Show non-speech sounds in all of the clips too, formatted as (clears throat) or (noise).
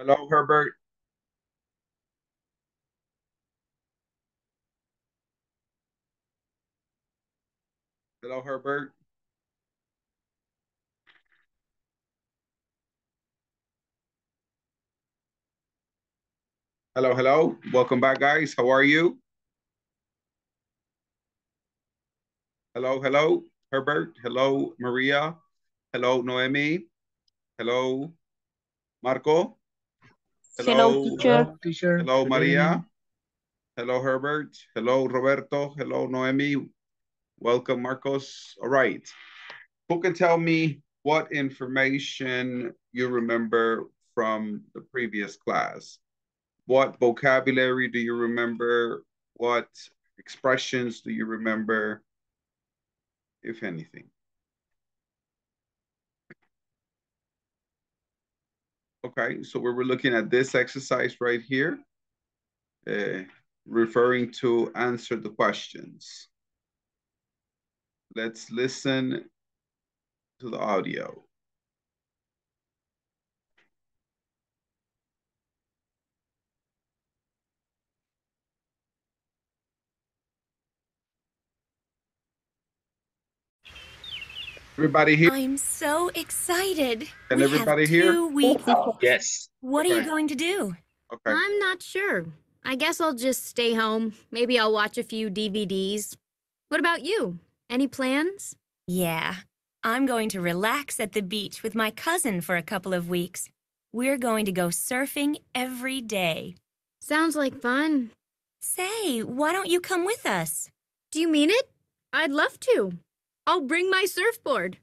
Hello, Herbert. Hello, Herbert. Hello, hello. Welcome back, guys. How are you? Hello, hello, Herbert. Hello, Maria. Hello, Noemi. Hello, Marco. Hello, teacher. teacher. Hello, Good Maria. evening. Hello, Herbert. Hello, Roberto. Hello, Noemi. Welcome, Marcos. All right. Who can tell me what information you remember from the previous class? What vocabulary do you remember? What expressions do you remember? If anything. Okay, so we were looking at this exercise right here, uh, referring to answer the questions. Let's listen to the audio. Everybody here? I'm so excited. And we everybody have hear? two weeks. Oh, yes. What are you going to do? Okay, I'm not sure. I guess I'll just stay home. Maybe I'll watch a few DVDs. What about you? Any plans? Yeah, I'm going to relax at the beach with my cousin for a couple of weeks. We're going to go surfing every day. Sounds like fun. Say, why don't you come with us? Do you mean it? I'd love to. I'll bring my surfboard.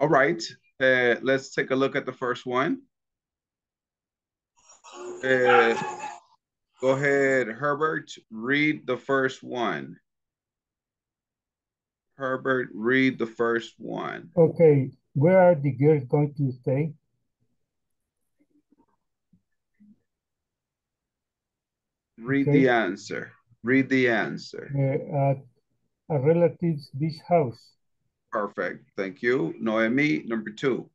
all right. Uh, let's take a look at the first one. Uh, go ahead, Herbert, read the first one. Herbert, read the first one. Okay, where are the girls going to stay? Read Okay. the answer. Read the answer. Uh, at a relative's beach house. Perfect. Thank you. Noemi, number two.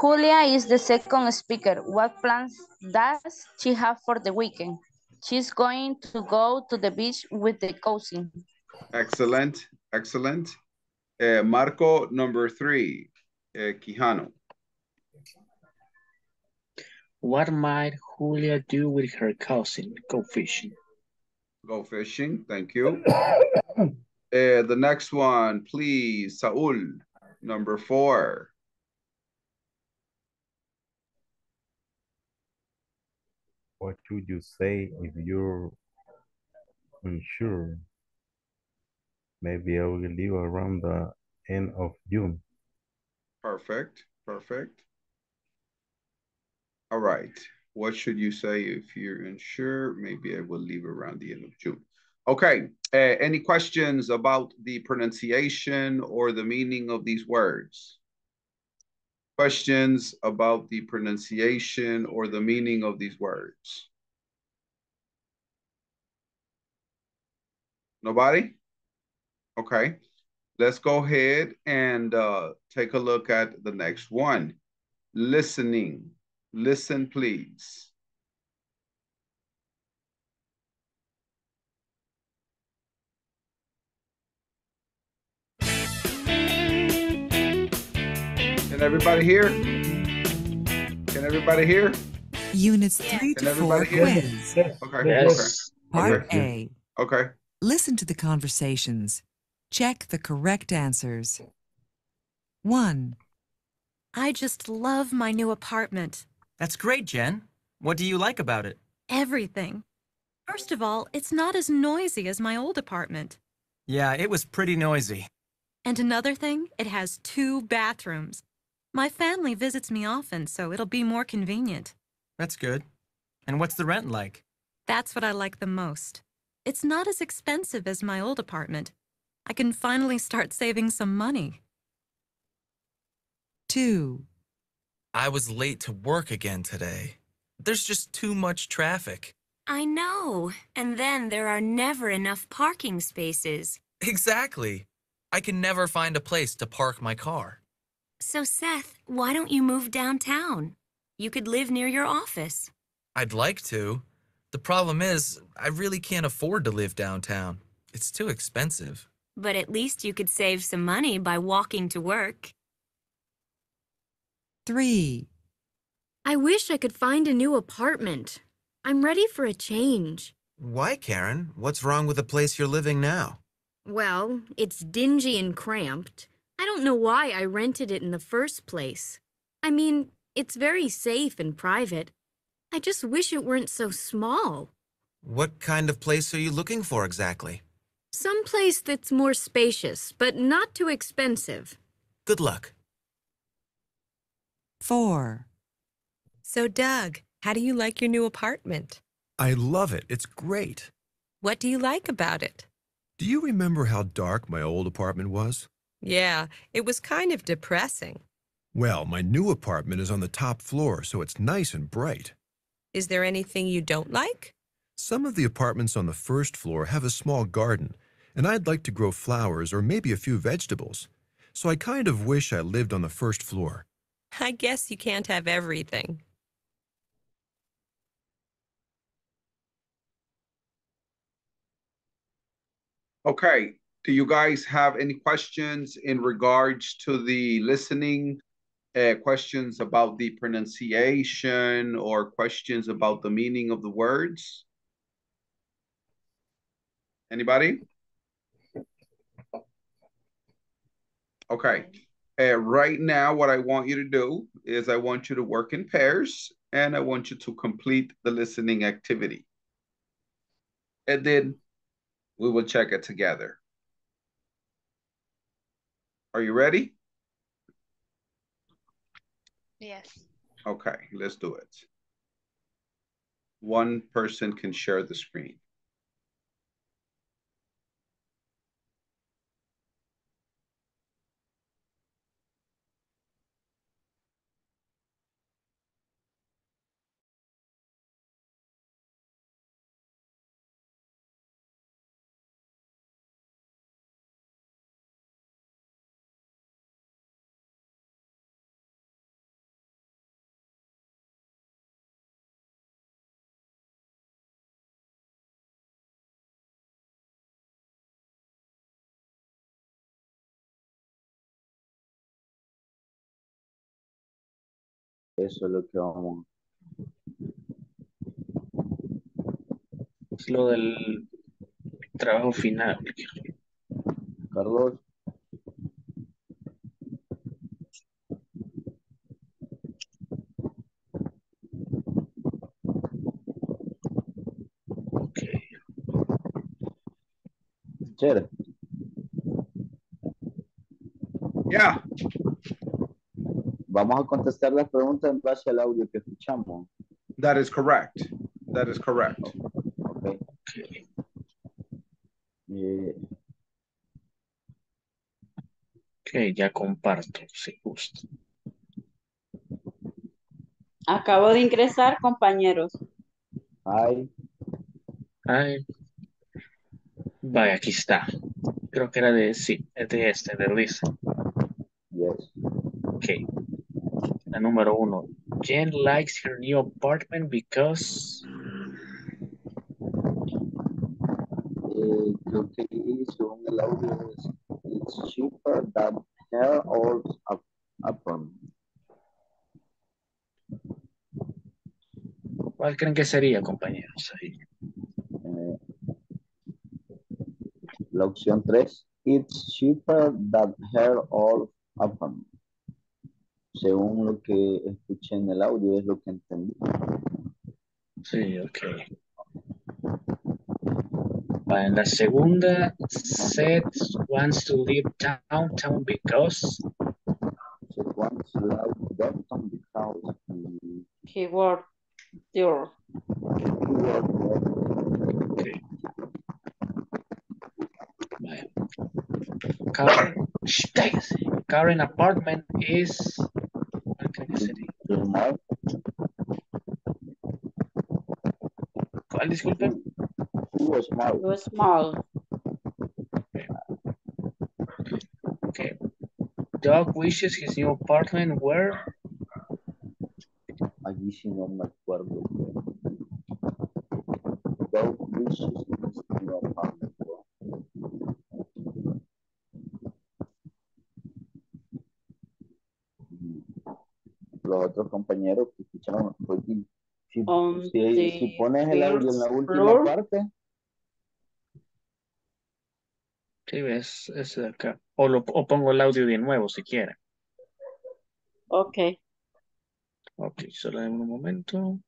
Julia is the second speaker. What plans does she have for the weekend? She's going to go to the beach with the cousin. Excellent. Excellent. Uh, Marco, number three. Uh, Quijano. What might Julia do with her cousin? Go fishing. Go fishing. Thank you. (coughs) Uh, the next one, please. Saul, number four. What should you say if you're unsure? Maybe I will leave around the end of June. Perfect. Perfect. All right. What should you say if you're unsure? Maybe I will leave around the end of June. Okay. Uh, any questions about the pronunciation or the meaning of these words? Questions about the pronunciation or the meaning of these words? Nobody? Okay. Let's go ahead and uh, take a look at the next one. Listening. Listen, please. Can everybody hear? Can everybody hear? Units 3 Can to 4 hear? quiz. Yes. Okay, Yes. Part Okay. A. okay, okay. Listen to the conversations. Check the correct answers. 1. I just love my new apartment. That's great, Jen. What do you like about it? Everything. First of all, it's not as noisy as my old apartment. Yeah, it was pretty noisy. And another thing, it has two bathrooms. My family visits me often, so it'll be more convenient. That's good. And what's the rent like? That's what I like the most. It's not as expensive as my old apartment. I can finally start saving some money. 2. I was late to work again today. There's just too much traffic. I know. And then there are never enough parking spaces. Exactly. I can never find a place to park my car. So, Seth, why don't you move downtown? You could live near your office. I'd like to. The problem is, I really can't afford to live downtown. It's too expensive. But at least you could save some money by walking to work. 3. I wish I could find a new apartment. I'm ready for a change. Why, Karen? What's wrong with the place you're living now? Well, it's dingy and cramped. I don't know why I rented it in the first place. I mean, it's very safe and private. I just wish it weren't so small. What kind of place are you looking for exactly? Some place that's more spacious, but not too expensive. Good luck. 4. So, Doug, how do you like your new apartment? I love it. It's great. What do you like about it? Do you remember how dark my old apartment was? Yeah, it was kind of depressing. Well, my new apartment is on the top floor, so it's nice and bright. Is there anything you don't like? Some of the apartments on the first floor have a small garden, and I'd like to grow flowers or maybe a few vegetables. So I kind of wish I lived on the first floor. I guess you can't have everything. Okay, do you guys have any questions in regards to the listening? Uh, questions about the pronunciation or questions about the meaning of the words? Anybody? Okay. Uh, right now, what I want you to do is I want you to work in pairs and I want you to complete the listening activity. And then we will check it together. Are you ready? Yes. Okay, let's do it. One person can share the screen. Eso es lo que vamos. Es lo del trabajo final. Carlos. Teacher, Yeah. Vamos a contestar las preguntas en base al audio que escuchamos. That is correct. That is correct. Ok. Eh, Ok, ya comparto, si gusta. Acabo de ingresar, compañeros. Ay. Ay. Vaya, aquí está. Creo que era de, sí, es de este, de Luis. La número uno. Jen likes her new apartment because... eh, creo que según el audio es it's cheaper than her old apartment. ¿Cuál creen que sería, compañeros? Ahí. Eh, la opción 3, it's cheaper than her old. Según lo que escuché en el audio, es lo que entendí. Sí, ok. En la segunda, Seth wants to live downtown because... Seth wants to live downtown because He worked there. he worked there. Okay. Karen. Karen apartment is... normal. And disculpe. It was small. It was small. Okay. okay. Doug wishes his new apartment where? Magician on my cuerpo. Los otros compañeros que escucharon, pues, si, si, si- pones el audio en la última floor. parte, Sí, es, es de acá. O, lo, o pongo el audio de nuevo si quiere. Okay. Ok, solo en un momento.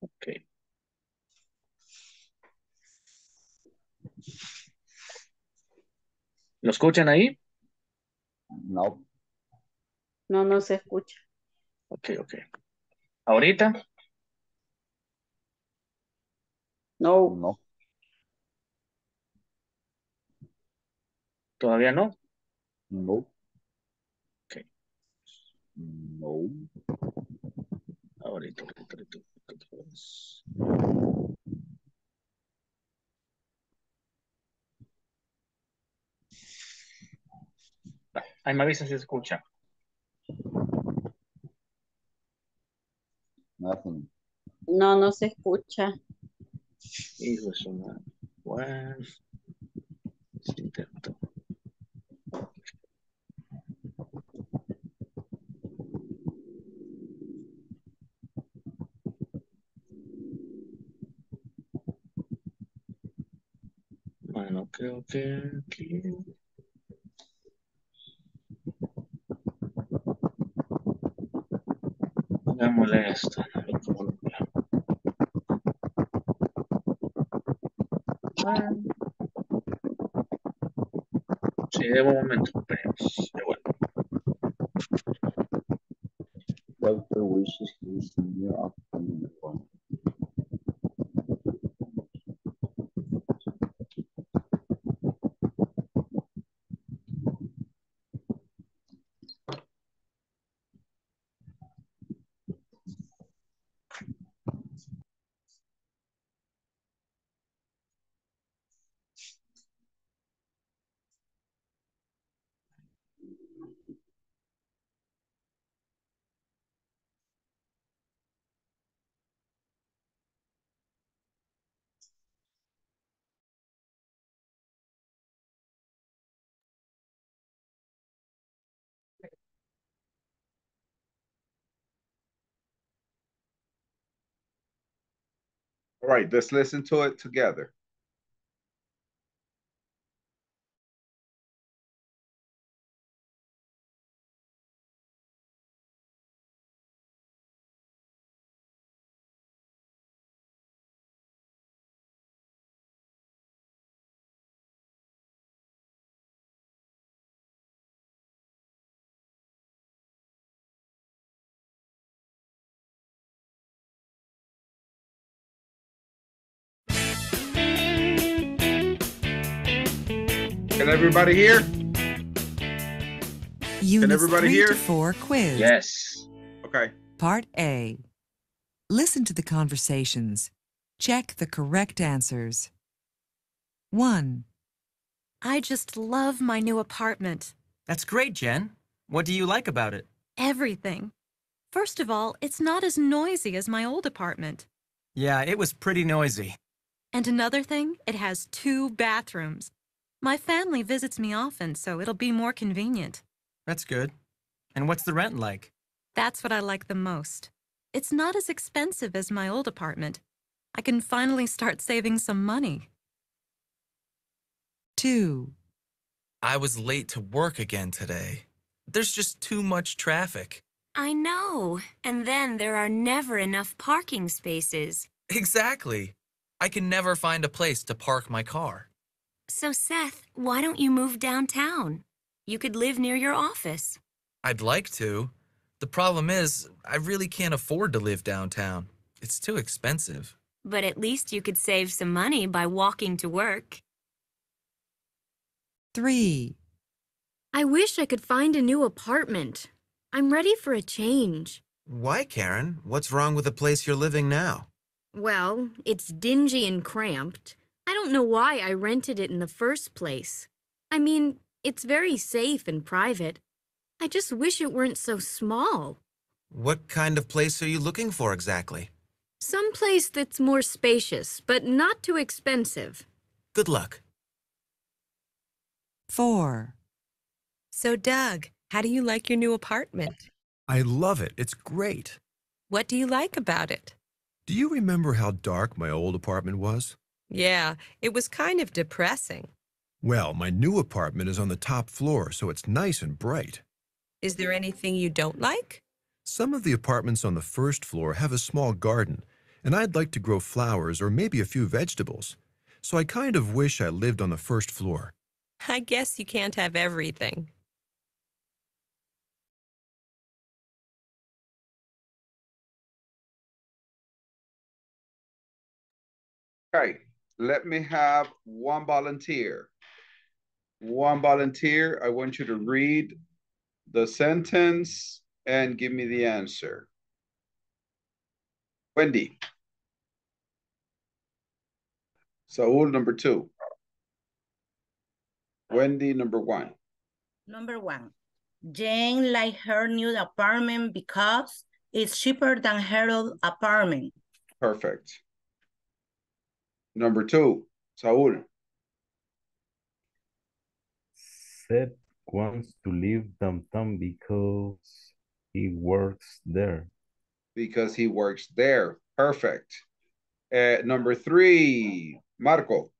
Ok. ¿Lo escuchan ahí? no, No, no se escucha. Ok, ok. ¿Ahorita? No. no, ¿Todavía no? no. Ok. No. Ahorita, ahorita, ahorita, ahorita, pues. Va, Ahí me avisa si se escucha. Nothing. No, no se escucha. Hijo de su madre. Bueno. Se intentó. Bueno, creo que aquí. Hagámosle esto. a ver cómo lo veo. Bueno. Sí, de un momento, esperemos. Ya vuelvo. Doctor wishes right, let's listen to it together. Everybody here? Units everybody 3 hear? to 4 quiz. Yes. Okay. Part A. Listen to the conversations. Check the correct answers. 1, I just love my new apartment. That's great, Jen. What do you like about it? Everything. First of all, it's not as noisy as my old apartment. Yeah, it was pretty noisy. And another thing, it has two bathrooms. My family visits me often, so it'll be more convenient. That's good. And what's the rent like? That's what I like the most. It's not as expensive as my old apartment. I can finally start saving some money. 2, I was late to work again today. There's just too much traffic. I know. And then there are never enough parking spaces. Exactly. I can never find a place to park my car. So, Seth, why don't you move downtown? You could live near your office. I'd like to. The problem is, I really can't afford to live downtown. It's too expensive. But at least you could save some money by walking to work. 3. I wish I could find a new apartment. I'm ready for a change. Why, Karen? What's wrong with the place you're living now? Well, it's dingy and cramped. I don't know why I rented it in the first place. I mean, it's very safe and private. I just wish it weren't so small. What kind of place are you looking for exactly? Some place that's more spacious, but not too expensive. Good luck. 4. So, Doug, how do you like your new apartment? I love it. It's great. What do you like about it? Do you remember how dark my old apartment was? Yeah, it was kind of depressing. Well, my new apartment is on the top floor, so it's nice and bright. Is there anything you don't like? Some of the apartments on the first floor have a small garden, and I'd like to grow flowers or maybe a few vegetables. So I kind of wish I lived on the first floor. I guess you can't have everything. Okay, let me have one volunteer. One volunteer, I want you to read the sentence and give me the answer. Wendy. Saul, number two. Wendy, number one. Number one, Jane liked her new apartment because it's cheaper than her old apartment. Perfect. Number two, Saul. Seth wants to live downtown because he works there. Because he works there. Perfect. Uh, number three, Marco.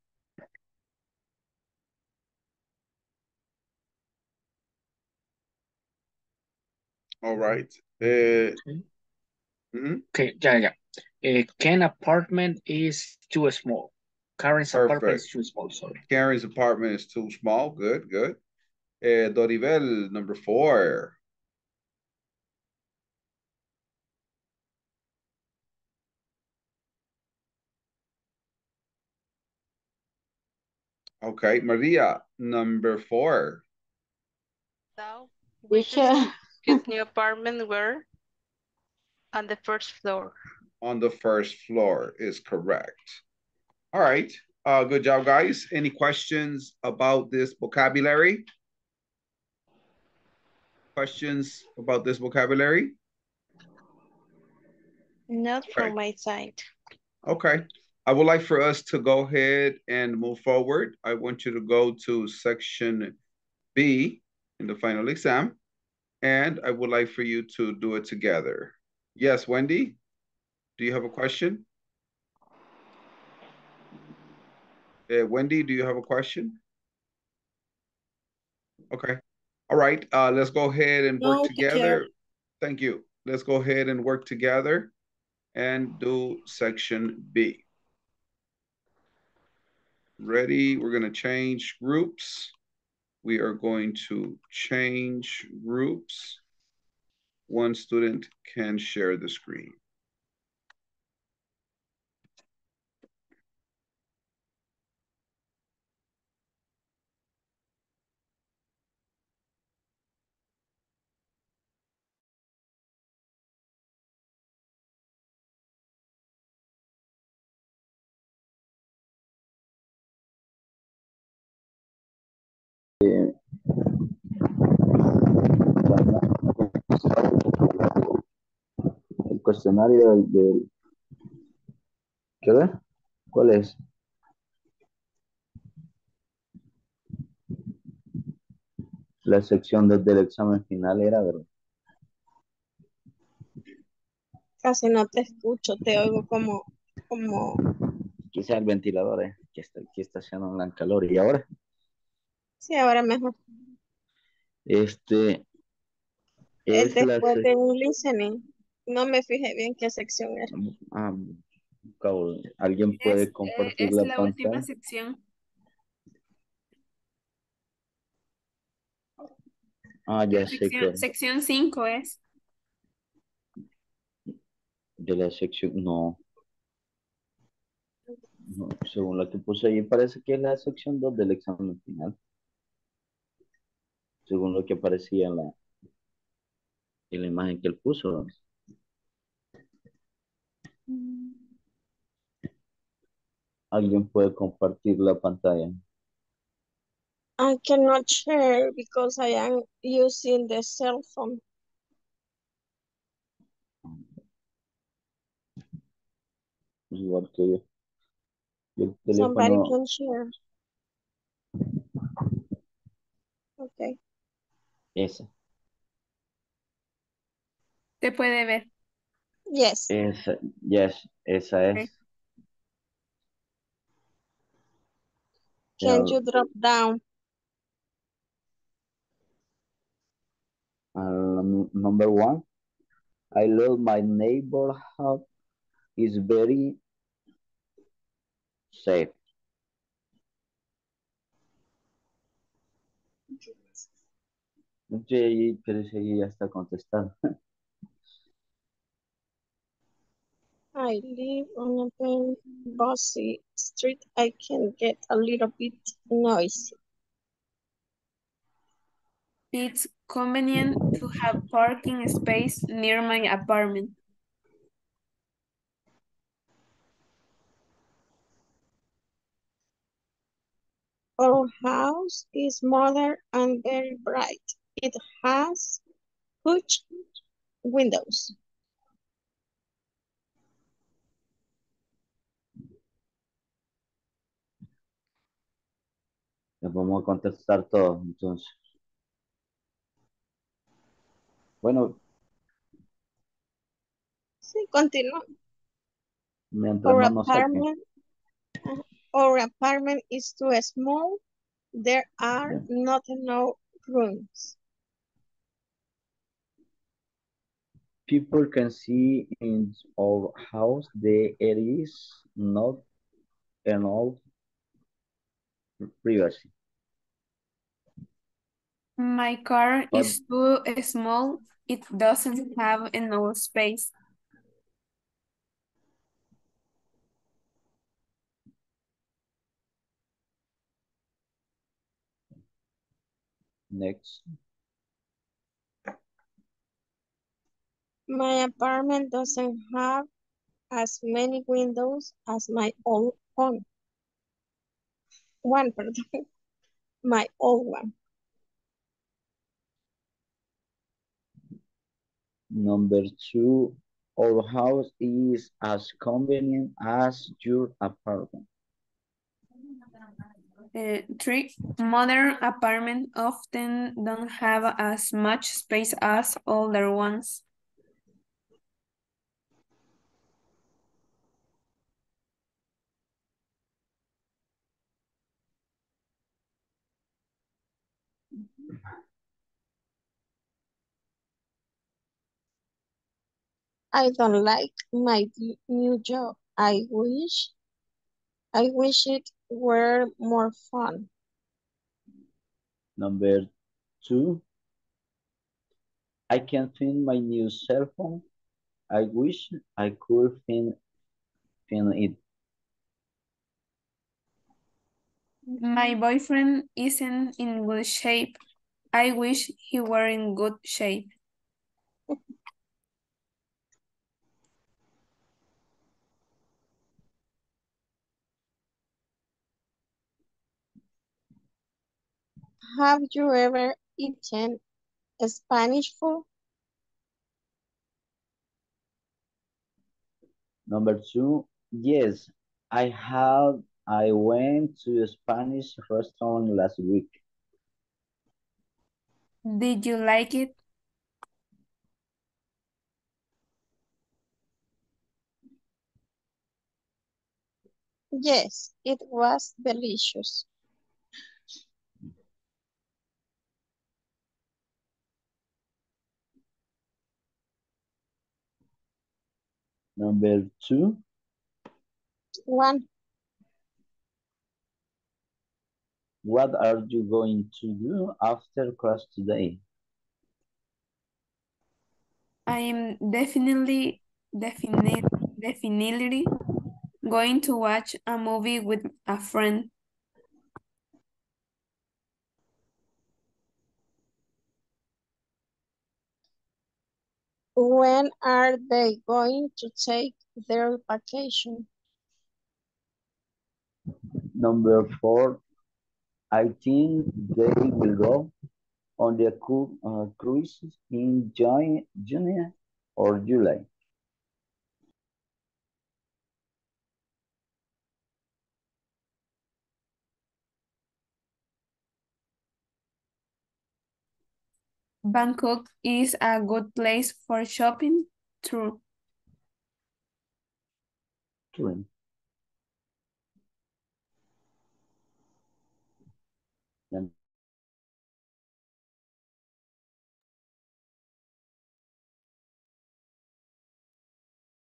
All right. Uh, mhm. Okay, yeah, yeah. Uh, Ken apartment is too small. Karen's apartment is too small, sorry. Karen's apartment is too small. Good, good. Uh, Doribel, number four. Okay, Maria, number four. So, Which, wishes uh, his (laughs) new apartment were on the first floor. on the first floor is correct. All right, uh, good job, guys. Any questions about this vocabulary? Questions about this vocabulary? Not from my side. Okay, I would like for us to go ahead and move forward. I want you to go to section B in the final exam, and I would like for you to do it together. Yes, Wendy, do you have a question? Uh, Wendy, do you have a question? Okay, all right, uh, let's go ahead and work No, together. Thank you. Let's go ahead and work together and do section B. Ready? We're going to change groups. We are going to change groups. One student can share the screen. El cuestionario del, del- ¿Qué ver? ¿Cuál es? La sección desde el examen final era, ¿verdad? Casi no te escucho, te oigo como, como, Quizá el ventilador, eh, que está, aquí está haciendo un gran calor. Y ahora, sí, ahora mejor. este, Es es la después sec- de un listening. No me fijé bien qué sección era. ah, cabo, ¿alguien puede Es, compartir es la la última pantalla? sección. Ah, ya sé Sección, que sección 5 es. De la sección, no. No, según la que puse ahí, parece que es la sección 2 del examen final. Según lo que aparecía en la, en la imagen que él puso. ¿Alguien puede compartir la pantalla? I cannot share because I am using the cell phone. Igual que yo. El Somebody teléfono, can share. Okay. esa, Se puede ver. Yes. esa, yes, esa es. Can El- you drop down? Um, number one, I love my neighborhood. It's very safe. Sí, pero ese ahí ya está contestado. (laughs) I live on a very busy street. I can get a little bit noisy. It's convenient to have parking space near my apartment. Our house is modern and very bright. It has huge windows. Vamos a contestar todos, entonces. Bueno, Sí, continúa. mientras Our no apartment, our apartment is too small. There are not enough rooms. People can see in our house there is not enough privacy. My car But- is too small. It doesn't have enough space. Next. My apartment doesn't have as many windows as my old one. One, pardon. My old one. Number two, our house is as convenient as your apartment. Uh, three, modern apartments often don't have as much space as older ones. I don't like my new job. I wish, I wish it were more fun. Number two, I can't find my new cell phone. I wish I could find, find it. My boyfriend isn't in good shape. I wish he were in good shape. Have you ever eaten Spanish food? Number two, yes, I have. I went to a Spanish restaurant last week. Did you like it? Yes, it was delicious. Number two, One, what are you going to do after class today? I am definitely definitely, definitely going to watch a movie with a friend. When are they going to take their vacation? Number four, I think they will go on the cru uh, cruise in June, June or July. Bangkok is a good place for shopping, true. True.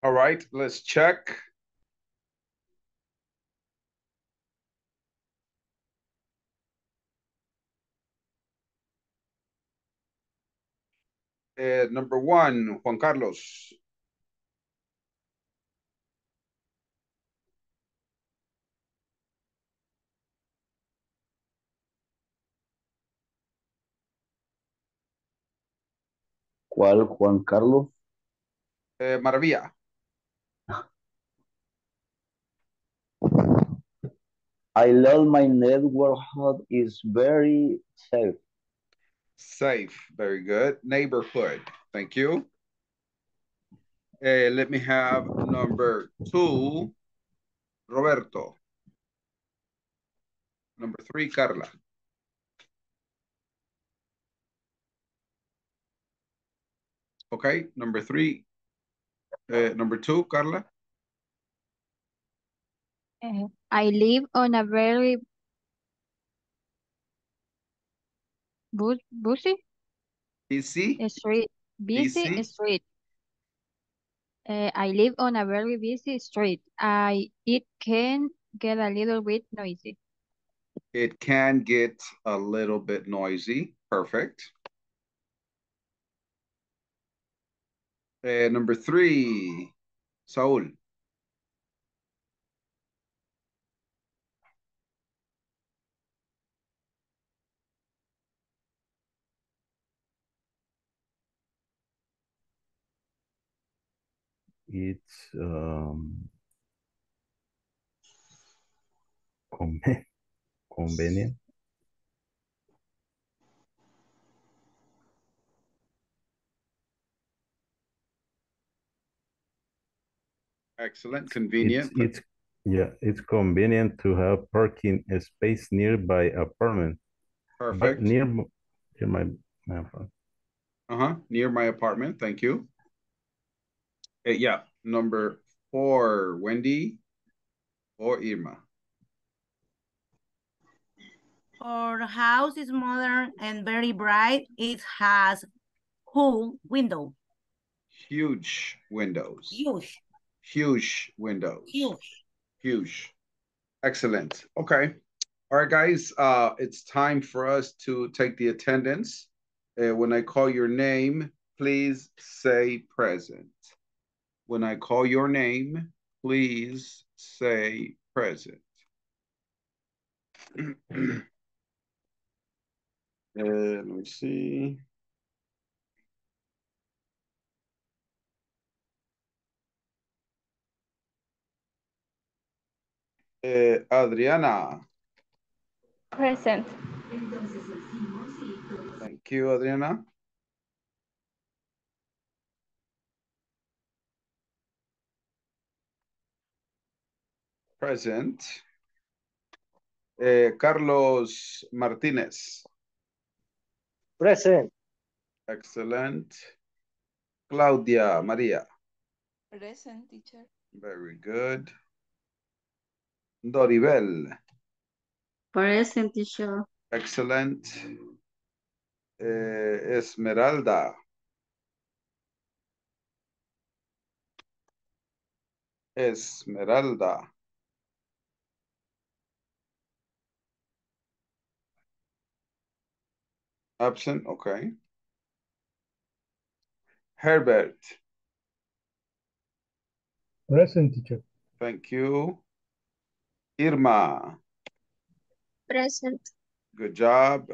All right, let's check. Uh, number one, Juan Carlos. ¿Cuál Juan Carlos? Uh, Maravilla. I love my network neighborhood is very safe. Safe, very good. Neighborhood, thank you. Uh, let me have number two, Roberto. Number three, Carla. Okay, number three, uh, number two, Carla. Uh, I live on a very bu busy Busy, street. Busy busy. street. Uh, I live on a very busy street. I it can get a little bit noisy. It can get a little bit noisy. Perfect. Uh, number three, Saul. It's um, conven- convenient. Excellent, convenient. it's, yeah, it's convenient to have parking space nearby apartment. But Perfect. near, near my, my apartment. Uh-huh, near my apartment, thank you. Uh, yeah, number four, Wendy or Irma. Our house is modern and very bright. It has cool window. Huge windows. Huge, Huge windows. huge. Huge. Excellent. Okay. All right, guys. Uh, it's time for us to take the attendance. Uh, when I call your name, please say present. When I call your name, please say present. (clears throat) uh, let me see. Uh, Adriana. Present. Thank you, Adriana. Present. Uh, Carlos Martinez. Present. Excellent. Claudia Maria. Present, teacher. Very good. Doribel. Present teacher. Excellent. Eh, Esmeralda. Esmeralda. Absent, okay. Herbert. Present teacher. Thank you. Irma. Present. Good job.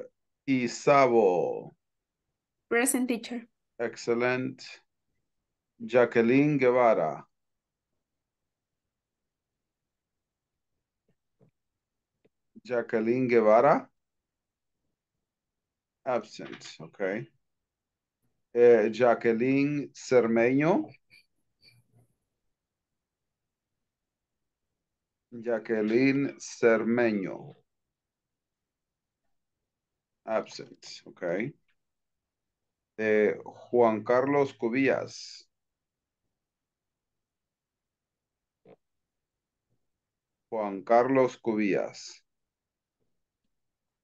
Isabo. Present teacher. Excellent. Jacqueline Guevara. Jacqueline Guevara. Absent, okay. Eh, Jacqueline Cermeño. Jacqueline Cermeño. Absent, okay. Eh, Juan Carlos Cubillas. Juan Carlos Cubillas.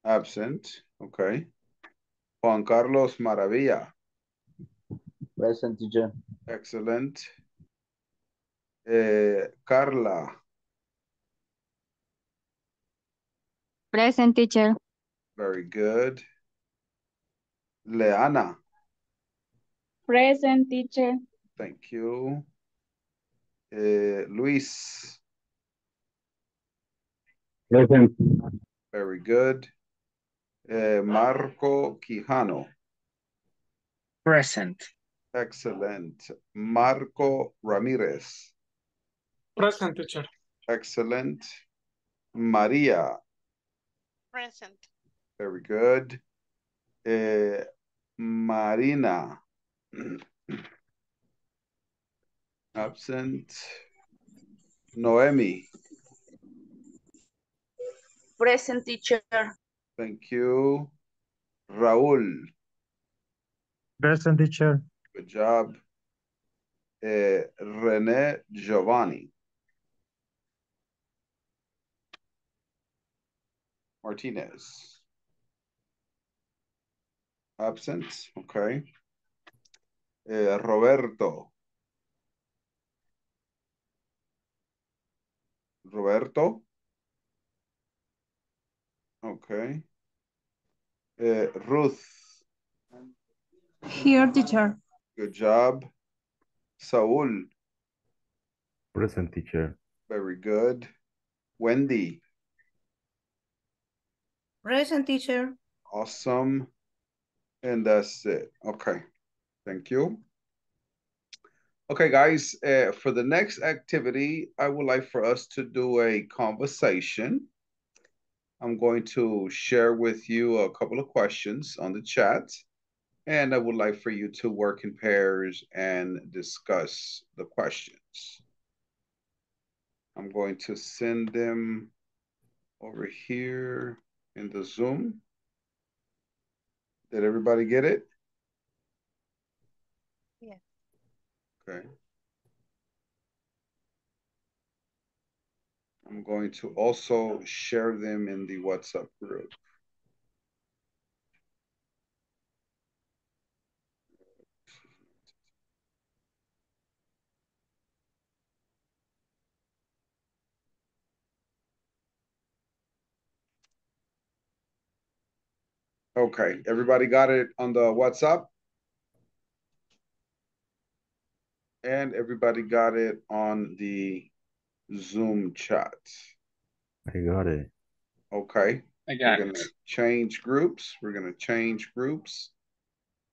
Absent, okay. Juan Carlos Maravilla. Present teacher. Excellent. Eh, Carla. Present teacher. Very good. Leana. Present teacher. Thank you. Eh, Luis. Present. Very good. Eh, Marco Quijano. Present. Excellent. Marco Ramirez. Present teacher. Excellent. Maria. Present. Very good. Eh, Marina. (clears throat) Absent. Noemi. Present teacher. Thank you. Raúl. Present teacher. Good job. Eh, René Giovanni. Martinez. Absent. Okay. Eh, Roberto. Roberto. Okay. Eh, Ruth. Here teacher. Good job. Saul. Present teacher. Very good. Wendy. Present teacher. Awesome. And that's it. Okay. Thank you. Okay, guys, uh, for the next activity, I would like for us to do a conversation. I'm going to share with you a couple of questions on the chat, and I would like for you to work in pairs and discuss the questions. I'm going to send them over here in the Zoom. Did everybody get it? Yes. Okay. I'm going to also share them in the WhatsApp group. Okay, everybody got it on the WhatsApp? And everybody got it on the Zoom chat. I got it. Okay. I got We're it. gonna change groups. We're gonna change groups.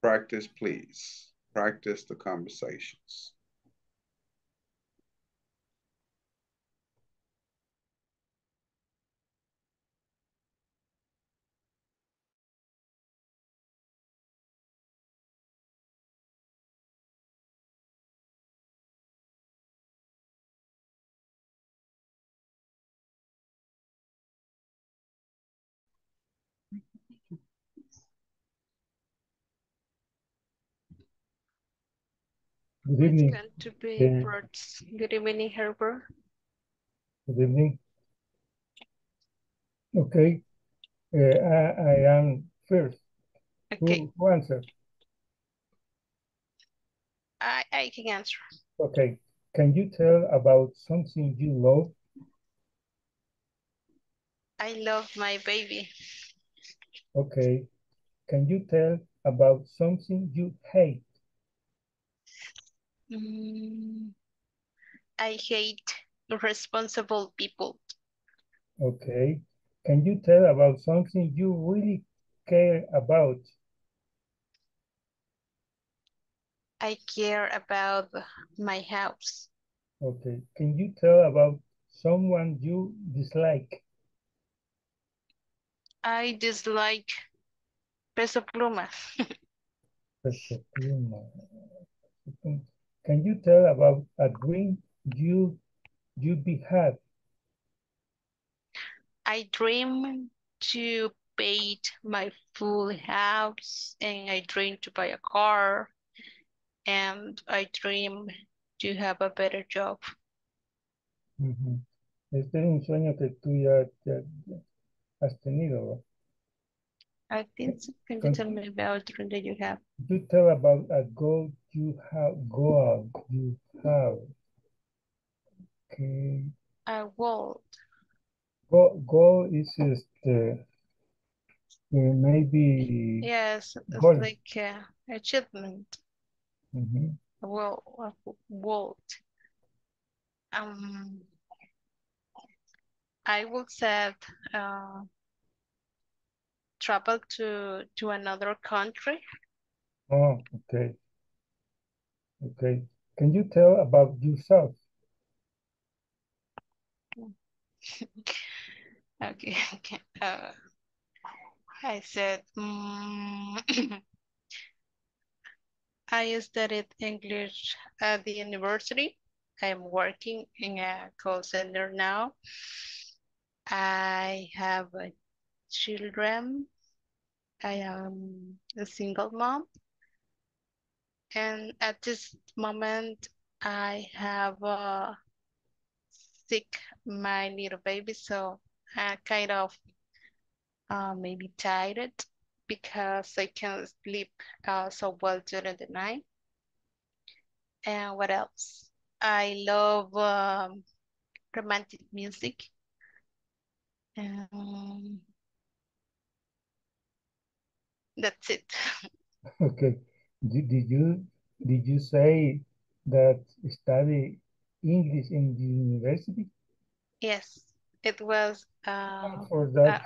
Practice, please. Practice the conversations. Good evening. Going to be Yeah. Good evening, Herbert. Good evening. Okay. Uh, I, I am first. Okay. Who, who answer? I, I can answer. Okay. Can you tell about something you love? I love my baby. Okay. Can you tell about something you hate? Mm, I hate responsible people. Okay. Can you tell about something you really care about? I care about my house. Okay. Can you tell about someone you dislike? I dislike Peso Pluma. (laughs) Peso Pluma. Can you tell about a dream you you be had? I dream to paint my full house and I dream to buy a car and I dream to have a better job. Ujú. Este es un sueño que tú ya, ya- ya has tenido. I think so. Can you tell me about a dream that you have? You tell about a goal you have, goal you have. Okay. A world. Go, goal is este, eh, maybe Yes, goal. like uh, achievement. A world. A world. Um, I would say uh, travel to to another country. Oh, okay. Okay. Can you tell about yourself? (laughs) Okay, okay. Uh, I said mm, (coughs) I studied English at the university. I'm working in a call center now. I have children. I am a single mom. And at this moment, I have uh, sick my little baby, so I kind of uh, maybe tired because I can't sleep uh, so well during the night. And what else? I love um, romantic music. Um, that's it. (laughs) Okay. Did, you did you say that study English in the university? Yes, it was uh, For uh, that,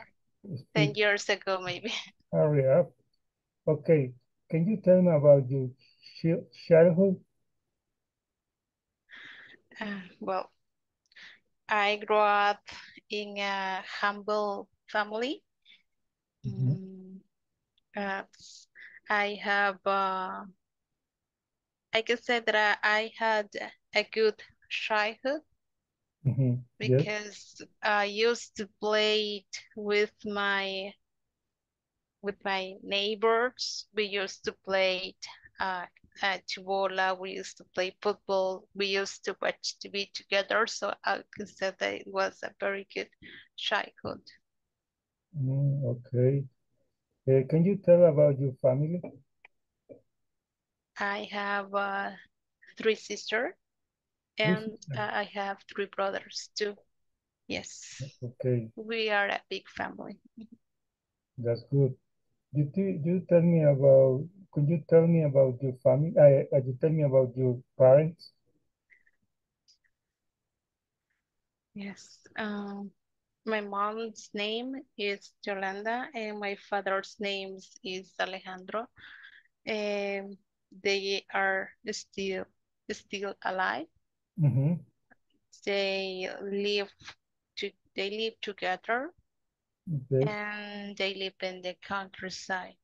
10 years ago, maybe. (laughs) hurry up. Okay. Can you tell me about your childhood? Uh, well, I grew up in a humble family. Mm, uh, I have, uh, I can say that I, had a good childhood Mhm. Yes. because I used to play it with my with my neighbors. We used to play it, uh, at Chibola. We used to play football. We used to watch TV together. So I can say that it was a very good childhood. Mm, okay. Uh, can you tell about your family? I have uh, three sisters and sisters. uh, I have three brothers too. Yes, Okay, we are a big family. that's good. You, t- you tell me about, could you tell me about your family? Uh, uh, you tell me about your parents? Yes. Um, my mom's name is Yolanda and my father's name is Alejandro. Um, they are still still alive. Mm-hmm. They live to they live together Okay. and they live in the countryside.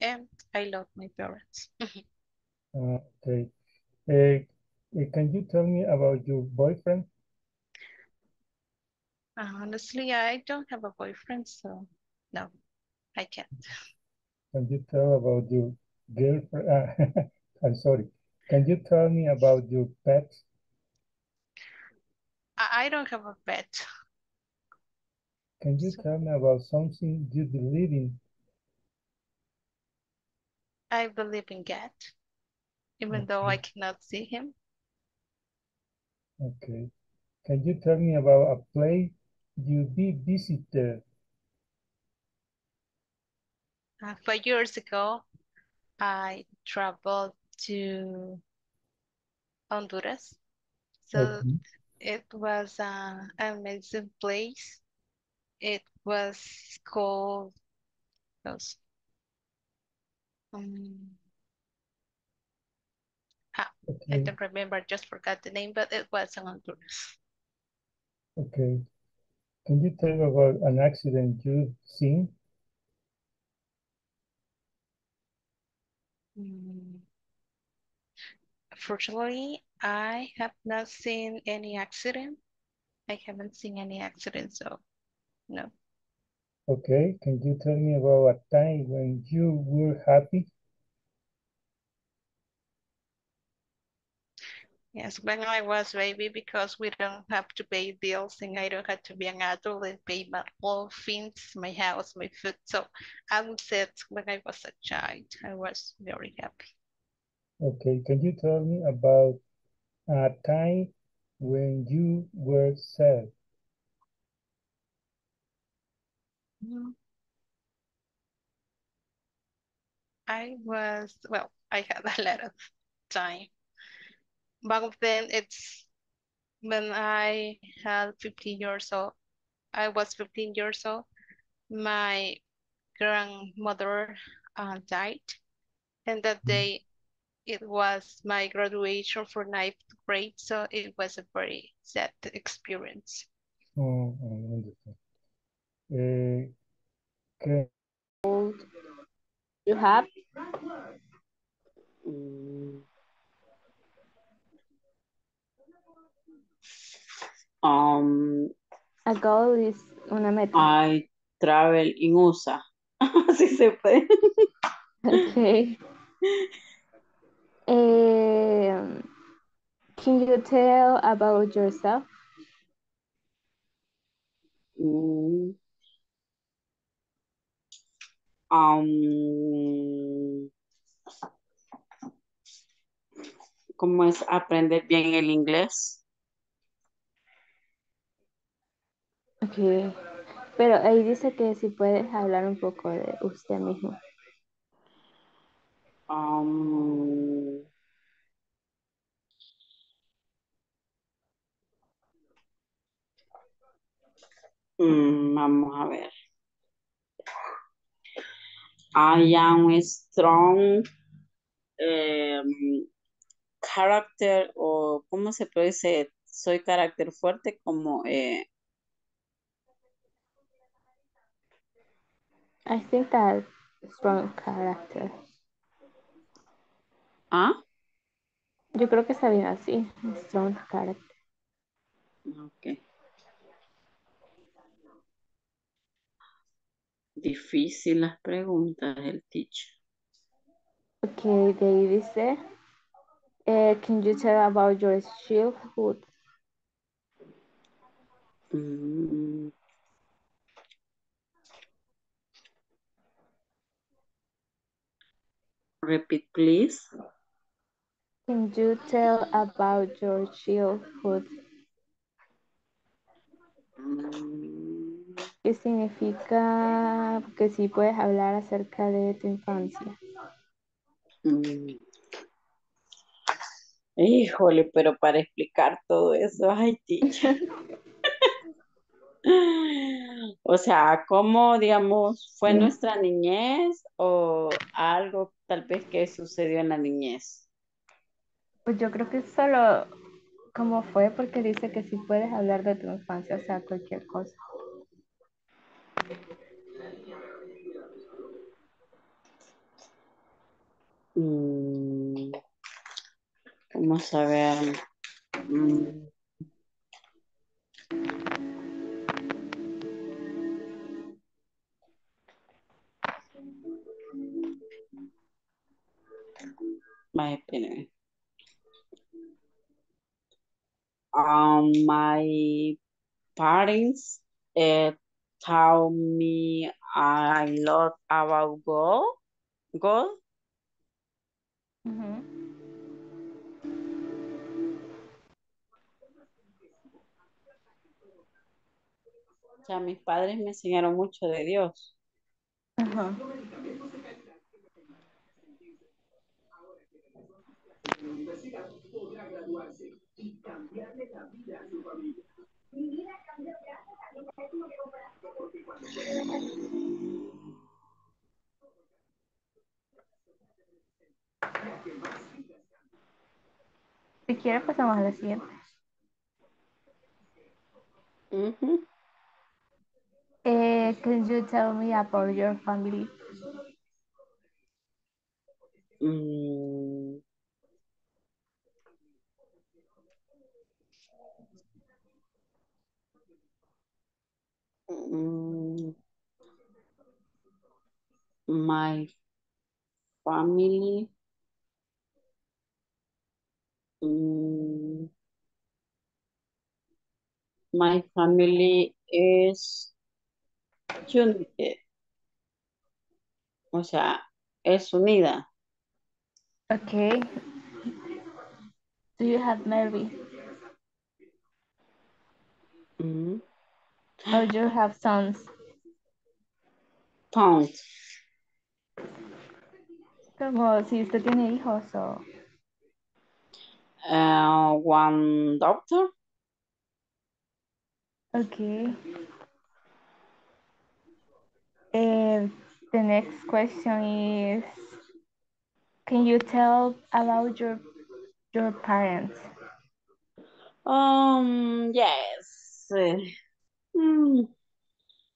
And I love my parents. Uh, okay. Uh, uh, can you tell me about your boyfriend? Honestly, I don't have a boyfriend, so no, I can't. Can you tell about your girlfriend? Uh, (laughs) I'm sorry. Can you tell me about your pet? I, don't have a pet. Can you tell me about something you believe in? I believe in God, even though I cannot see him. Okay. Can you tell me about a place you be visited? Uh, five years ago, I traveled to Honduras. So Okay. it was an amazing place. It was called um, ah, I don't remember, I just forgot the name, but it was in Honduras. Okay. Can you tell me about an accident you've seen? Mm. Fortunately, I have not seen any accident. I haven't seen any accident, so no. Okay. Can you tell me about a time when you were happy? Yes, when I was baby, because we don't have to pay bills and I don't have to be an adult and pay my all things, my house, my food. So I would say when I was a child, I was very happy. Okay. Can you tell me about a time when you were sad? I was, well, I had a lot of time. Back then, it's when I had 15 years old. I was 15 years old. My grandmother uh, died, and that day it was my graduation for ninth grade, so it was a very sad experience. Oh, I understand. Eh, can, You have? Um, A goal is una meta. I travel in USA. (laughs) Así se puede. Okay. Um, can you tell about yourself? Mm. Um, ¿cómo es aprender bien el inglés? Okay. Pero ahí dice que si puedes hablar un poco de usted mismo. Um, mm, vamos a ver. I am strong em, character o ¿cómo se puede decir? Soy carácter fuerte como eh, I think that strong character. ¿Ah? Yo creo que bien así, strong character. Ok. Difícil las preguntas del teacher. Okay, de ahí dice, eh, can you tell about your childhood? Mm, repeat, please. Can you tell about your childhood? ¿Qué significa que si puedes hablar acerca de tu infancia? mm. Híjole, pero para explicar todo eso, ay, teacher. (laughs) O sea, ¿cómo, digamos, fue nuestra niñez o algo tal vez que sucedió en la niñez? Pues yo creo que solo cómo fue, porque dice que si puedes hablar de tu infancia, o sea, cualquier cosa. Mm, Vamos a ver. Mm, ay, espérame. Um, my parents uh, taught me a lot about God. God. O sea, mis padres me enseñaron mucho de Dios. Ajá. cambiarle la vida a su familia. Mi vida cambió a es como que. Porque cuando Si quieres pasamos a la siguiente. Mm -hmm. eh, can you tell me about your family? Mm, My family. Mm. My family is united. O sea, es unida. Okay. Do you have Mary? Mm. Or do you have sons? Towns. Como si usted tiene hijos o... Uh, one doctor. Okay. Uh, the next question is, can you tell about your your parents? Um, yes. Mm.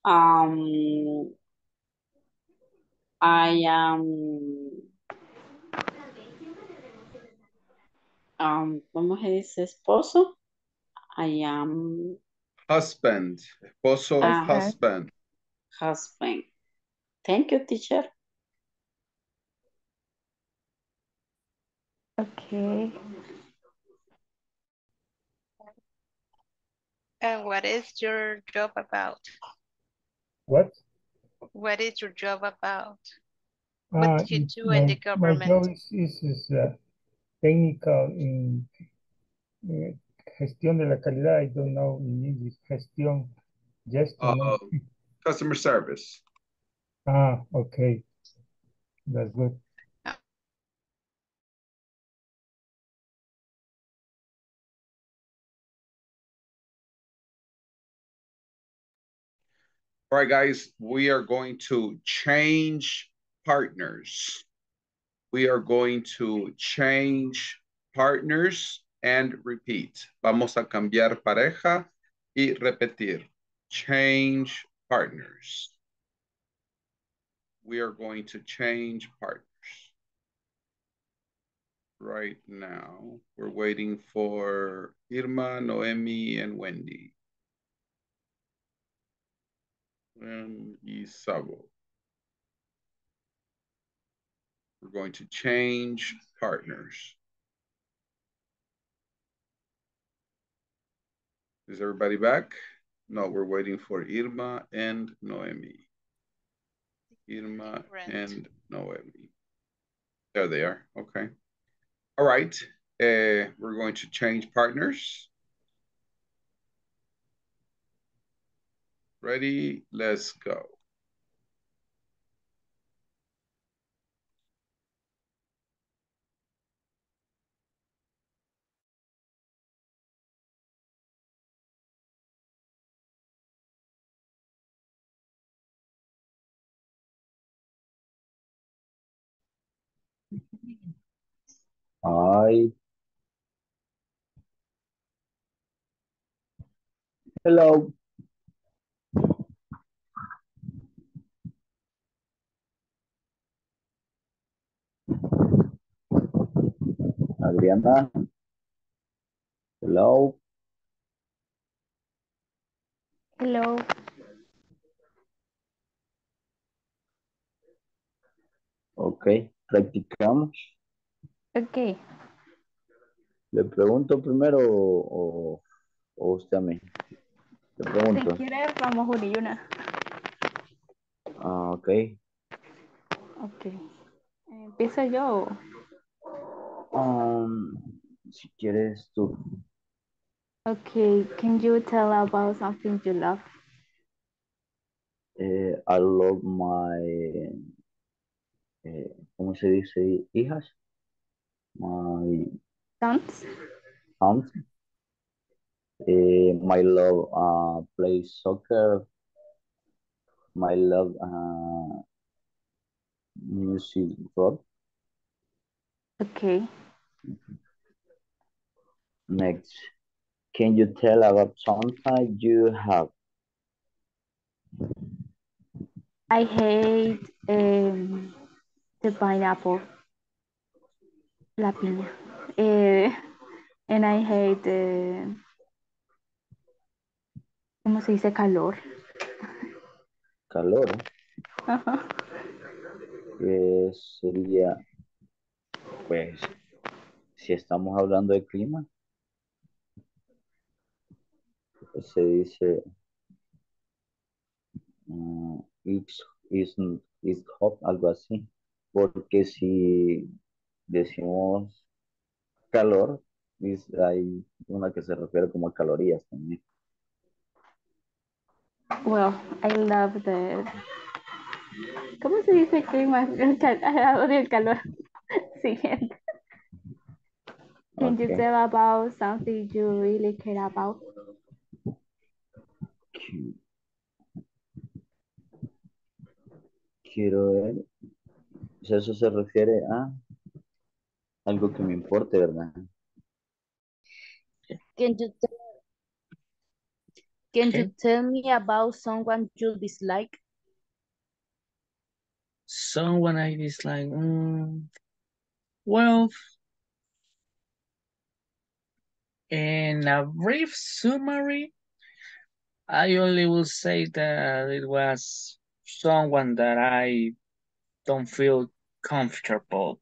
Um, I am, um, ¿cómo se dice esposo? I am Husband. Esposo, Ah. husband. husband. Thank you, teacher. Okay. And what is your job about? What? What is your job about? Ah, What do you do in my- the My government? job is, is, is, uh, technical in gestión de la calidad. I don't know in English. Gestión. Gestión. ¿no? Uh, customer service. Ah, okay. That's good. All right, guys, we are going to change partners. We are going to change partners and repeat. Vamos a cambiar pareja y repetir. Change partners. We are going to change partners. Right now, we're waiting for Irma, Noemi, and Wendy. And Isabo. We're going to change partners. Is everybody back? No, we're waiting for Irma and Noemi. Irma and Noemi. There they are. Okay. All right. Uh, we're going to change partners. Ready? Let's go. Hi. Hello. Adriana. Hello. Hello. Ok, practicamos. Okay. ¿Le pregunto primero o, usted a mí? Le Si pregunto. quiere, vamos una y una. Ah, ok. Okay. ¿Empiezo yo? Um, si quieres tú. Okay. Can you tell about something you love? Eh, I love my, eh, ¿cómo se dice? Hijas. My Sons? aunt. Eh, my love uh, play soccer. My love uh, music rock. Okay. Next, can you tell about something you have? I hate um, the pineapple. La piña. Eh, and I hate the, ¿cómo se dice? Calor. Calor, Ajá. (laughs) que sería, pues, si estamos hablando de clima, se dice mm, it's, it's, hot, algo así. Porque si decimos calor, hay una que se refiere como a calorías también. Well, I love the, ¿cómo se dice clima? El cal- (laughs) el calor. (laughs) Siguiente. Can you Okay. tell about something you really care about? Quiero ver, o sea, eso se refiere a algo que me importe, ¿verdad? Can you tell, can you Okay. tell me about someone you dislike? Someone I dislike. mm, well, in a brief summary, I only will say that it was someone that I don't feel comfortable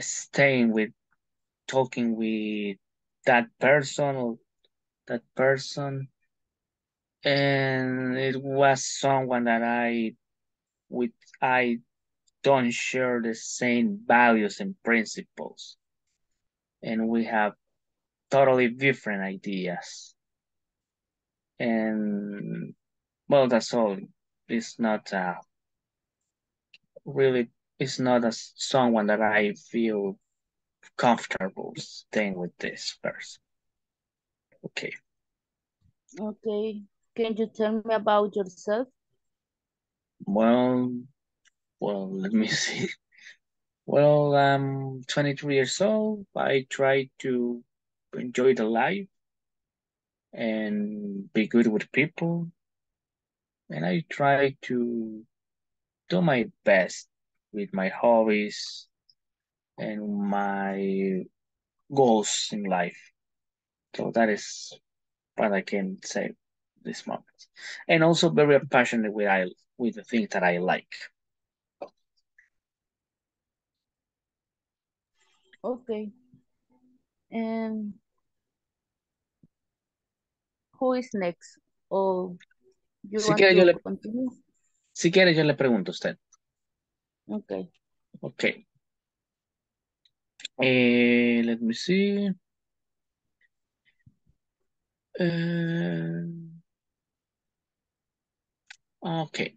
staying with, talking with that person or that person. And it was someone that I, with, I don't share the same values and principles. And we have totally different ideas. And well, that's all. It's not uh, really, it's not as someone that I feel comfortable staying with this person. Okay. Okay. Can you tell me about yourself? Well, well, let me (laughs) see. Well, I'm 23 years old. I try to enjoy the life and be good with people. And I try to do my best with my hobbies and my goals in life. So that is what I can say this moment. And also very passionate with I with the things that I like. Okay. And who is next? Or you Si quiere, yo le, si quiere, yo le pregunto a usted. Okay. Okay. Eh, let me see. Uh, okay.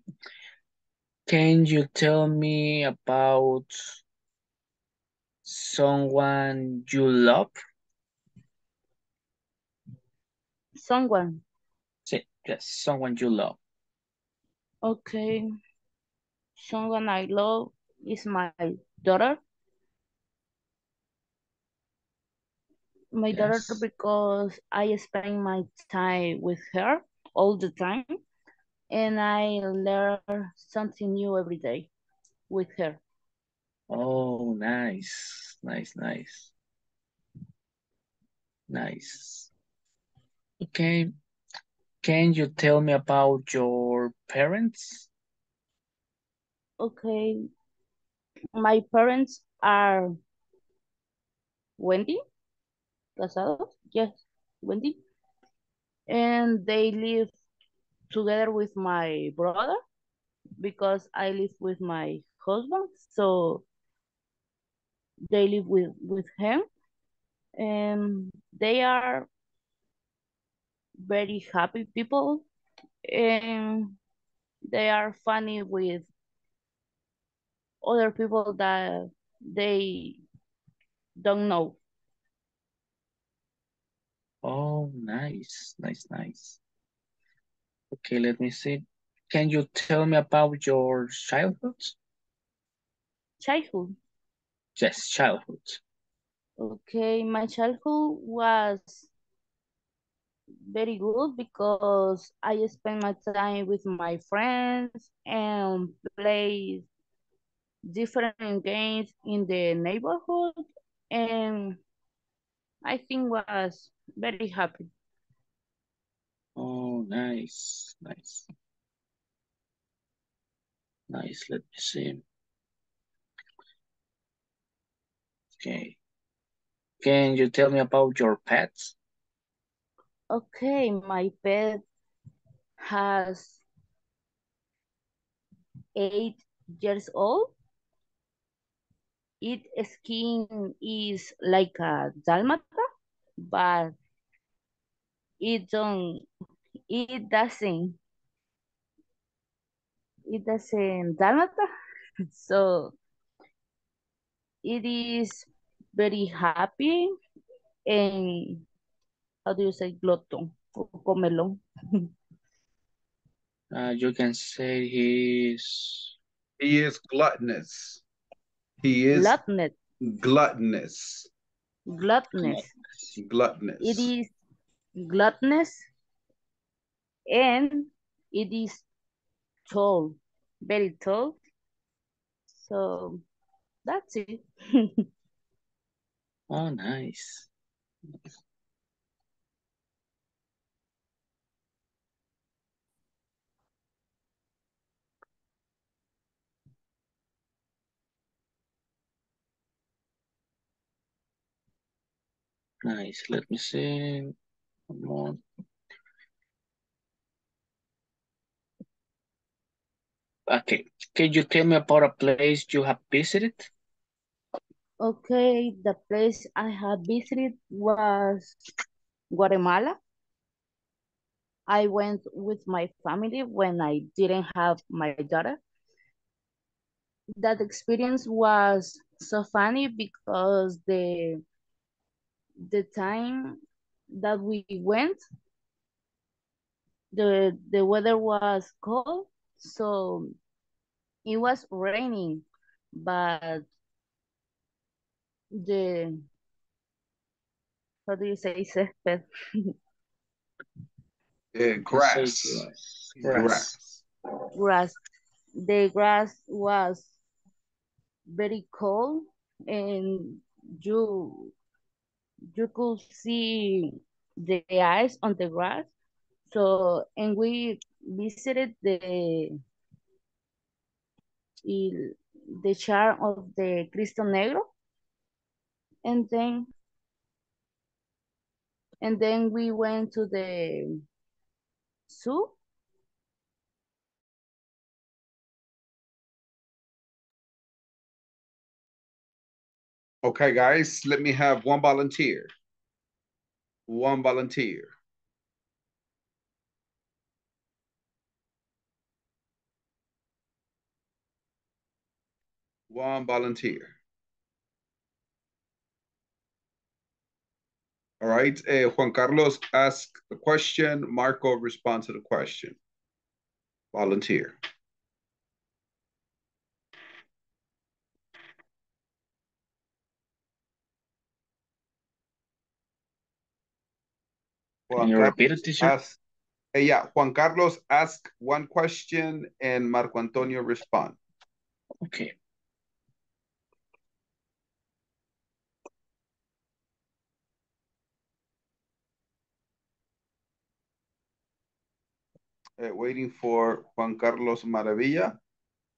Can you tell me about someone you love? Someone. Sí, yes, someone you love. Okay. Someone I love is my daughter. My daughter because I spend my time with her all the time and I learn something new every day with her. Oh, nice, nice, nice. Nice. Okay. Can you tell me about your parents? Okay. My parents are Wendy Casados. Yes, Wendy. And they live together with my brother because I live with my husband. So they live with, with him. And they are very happy people. And they are funny with other people that they don't know. Oh, nice, nice, nice. Okay, let me see. Can you tell me about your childhood? Childhood. Yes, childhood. Okay, my childhood was very good because I spend my time with my friends and play different games in the neighborhood and I think was very happy. Oh, nice, nice. Nice, let me see. Okay. Can you tell me about your pets? Okay, my pet has eight years old. Its skin is like a dalmata, but it don't, it doesn't, it doesn't dalmata. (laughs) So it is very happy and how do you say glutton or comelon? (laughs) Uh, you can say he's He is gluttonous. He is gluttonous. gluttonous. Gluttonous. Gluttonous. It is gluttonous and it is tall, very tall. So that's it. (laughs) Oh, nice. Nice. Let me see. One more. Okay. Can you tell me about a place you have visited? Okay, the place I have visited was Guatemala. I went with my family when I didn't have my daughter. That experience was so funny because the the time that we went, the the weather was cold, so it was raining, but the how do you say césped? Uh, grass. Grass. grass. The grass was very cold and you you could see the ice on the grass. So and we visited the the char of the Cristo Negro and then and then we went to the zoo Okay, guys, let me have one volunteer. One volunteer. One volunteer. All right, uh, Juan Carlos ask the question, Marco respond to the question. Volunteer. Juan you repeat it, Carlos teacher? ask- eh, yeah, Juan Carlos ask one question and Marco Antonio respond. Okay. Uh, waiting for Juan Carlos Maravilla.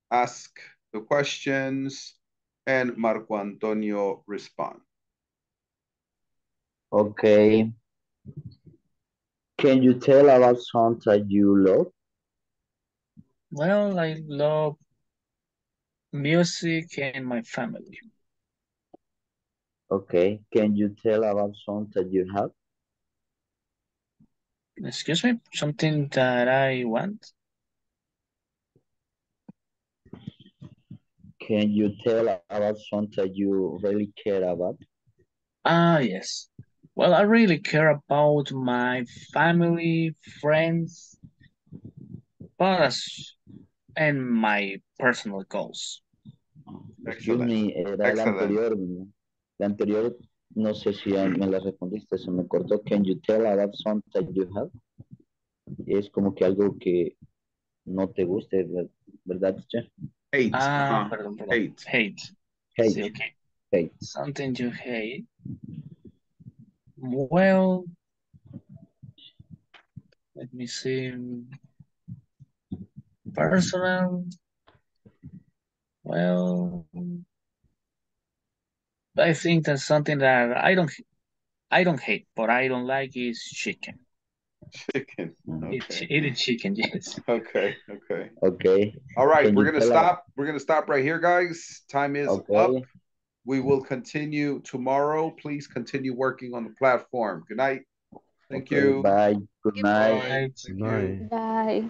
Ask the questions and Marco Antonio respond. Okay. Can you tell about something that you love? Well, I love music and my family. Okay. Can you tell about something that you have? Excuse me, something that I want. Can you tell about something that you really care about? Ah, yes. Well, I really care about my family, friends, but as- and my personal goals. Excuse me, era la anterior, ¿no? la anterior, no sé si me la respondiste, se me cortó. Can you tell about something you have? Es como que algo que no te guste, ver- ¿verdad, teacher? Hate. Ah, uh-huh. perdón, perdón. Hate. Hate. Hate. Sí, okay. Hate. Something you hate. Well, let me see. Personal. Well, I think that's something that I don't, I don't hate, but I don't like is chicken. Chicken. Eat, Okay. eating chicken, yes. (laughs) Okay. Okay. Okay. All right, Can we're gonna tell us- stop. We're gonna stop right here, guys. Time is Okay. up. We will continue tomorrow. Please continue working on the platform. Good night. Thank Okay, you. Bye. Good night. Bye. Thank you. Bye. Bye.